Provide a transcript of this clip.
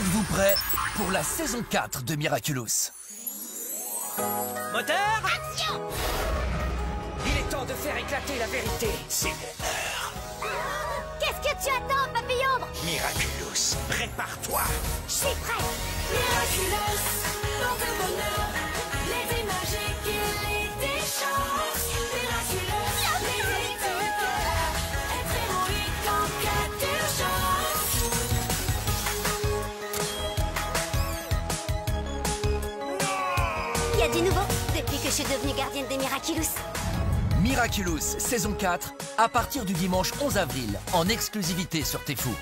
Êtes-vous prêts pour la saison 4 de Miraculous? Moteur? Action! Il est temps de faire éclater la vérité. C'est l'heure. Qu'est-ce que tu attends, papillon? Miraculous, prépare-toi. Je suis prêt. Miraculous, y a du nouveau depuis que je suis devenue gardienne des Miraculous. Miraculous saison 4 à partir du dimanche 11 avril en exclusivité sur T'es Fou.